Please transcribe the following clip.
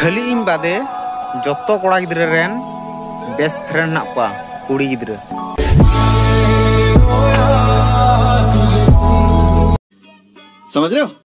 খালি ইন বাদে যত কড়া গিদ্রে রেন বেস্ট ফ্রেন্ড না কোয়া কুড়ি গিদ্রে সমঝ रहे